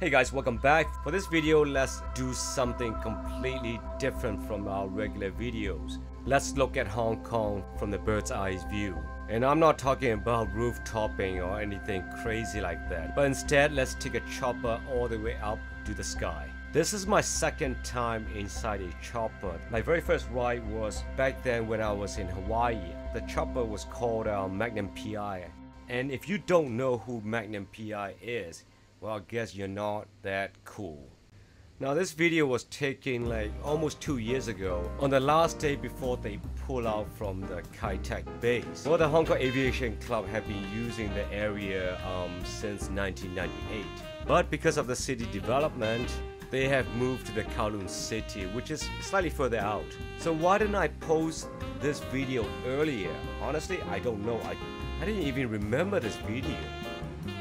Hey guys, welcome back. For this video, let's do something completely different from our regular videos. Let's look at Hong Kong from the bird's eye view. And I'm not talking about roof-topping or anything crazy like that. But instead, let's take a chopper all the way up to the sky. This is my second time inside a chopper. My very first ride was back then when I was in Hawaii. The chopper was called uh, Magnum PI. And if you don't know who Magnum PI is, well, I guess you're not that cool. Now this video was taken like almost two years ago on the last day before they pull out from the Kai Tak base. Well, the Hong Kong Aviation Club have been using the area um, since 1998. But because of the city development, they have moved to the Kowloon City, which is slightly further out. So why didn't I post this video earlier? Honestly, I don't know. I, I didn't even remember this video.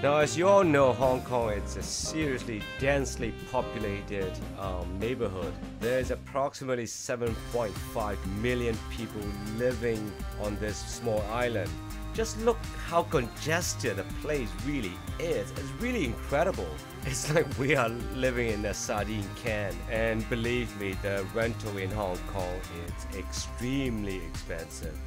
Now, as you all know, Hong Kong is a seriously densely populated um, neighborhood. There's approximately 7.5 million people living on this small island. Just look how congested the place really is. It's really incredible. It's like we are living in a sardine can. And believe me, the rental in Hong Kong is extremely expensive.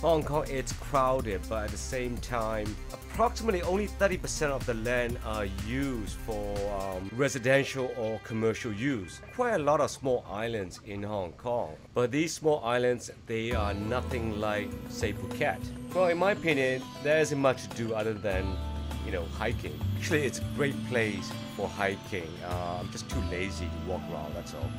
Hong Kong is crowded, but at the same time, approximately only 30% of the land are used for um, residential or commercial use. Quite a lot of small islands in Hong Kong, but these small islands, they are nothing like, say, Phuket. Well, in my opinion, there isn't much to do other than, you know, hiking. Actually, it's a great place for hiking. Uh, I'm just too lazy to walk around, that's all.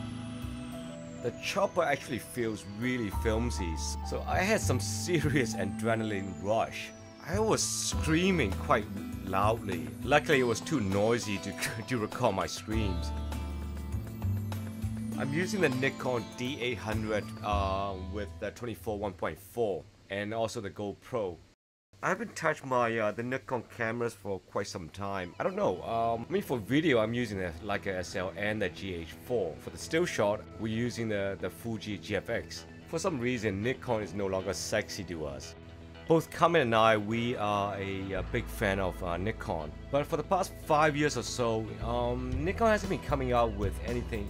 The chopper actually feels really filmy, so I had some serious adrenaline rush. I was screaming quite loudly. Luckily it was too noisy to, to record my screams. I'm using the Nikon D800 uh, with the 24 1.4 and also the GoPro. I haven't touched my uh, the Nikon cameras for quite some time. I don't know. Um, I mean, for video, I'm using the Leica SL and the GH4. For the still shot, we're using the the Fuji GFX. For some reason, Nikon is no longer sexy to us. Both Carmen and I, we are a, a big fan of uh, Nikon. But for the past five years or so, um, Nikon hasn't been coming out with anything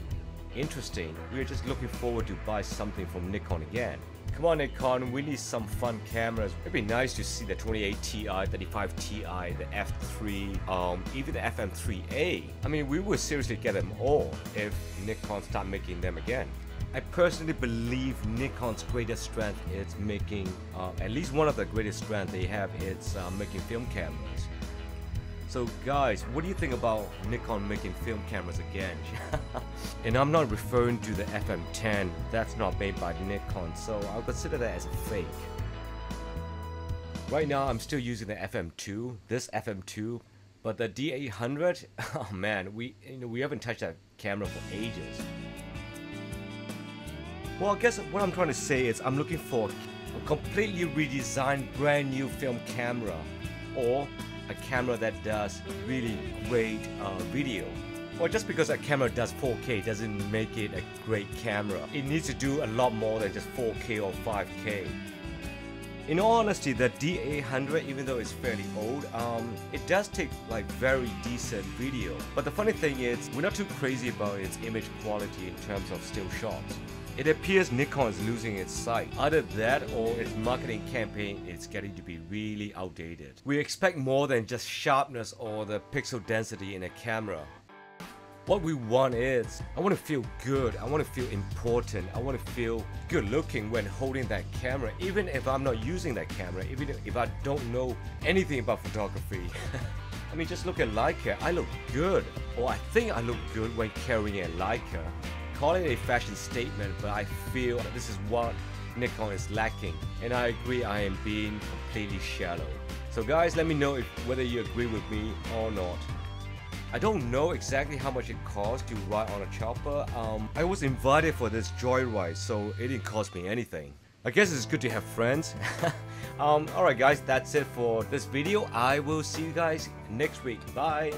interesting. We're just looking forward to buy something from Nikon again. Come on Nikon, we need some fun cameras. It'd be nice to see the 28 Ti, 35 Ti, the F3, um, even the FM3A. I mean, we would seriously get them all if Nikon start making them again. I personally believe Nikon's greatest strength is making, uh, at least one of the greatest strengths they have is uh, making film cameras. So guys, what do you think about Nikon making film cameras again? and I'm not referring to the FM10, that's not made by Nikon, so I'll consider that as a fake. Right now I'm still using the FM2, this FM2, but the D800, oh man, we you know, we haven't touched that camera for ages. Well, I guess what I'm trying to say is I'm looking for a completely redesigned brand new film camera or a camera that does really great uh, video. Well, just because a camera does 4K doesn't make it a great camera. It needs to do a lot more than just 4K or 5K. In all honesty, the D800, even though it's fairly old, um, it does take like very decent video. But the funny thing is, we're not too crazy about its image quality in terms of still shots. It appears Nikon is losing its sight. Either that or its marketing campaign is getting to be really outdated. We expect more than just sharpness or the pixel density in a camera. What we want is, I want to feel good, I want to feel important, I want to feel good looking when holding that camera, even if I'm not using that camera, even if I don't know anything about photography. I mean, just look at Leica, I look good, or I think I look good when carrying a Leica call it a fashion statement, but I feel that this is what Nikon is lacking. And I agree I am being completely shallow. So guys, let me know if whether you agree with me or not. I don't know exactly how much it costs to ride on a chopper. Um, I was invited for this joyride, so it didn't cost me anything. I guess it's good to have friends. um, Alright guys, that's it for this video. I will see you guys next week. Bye!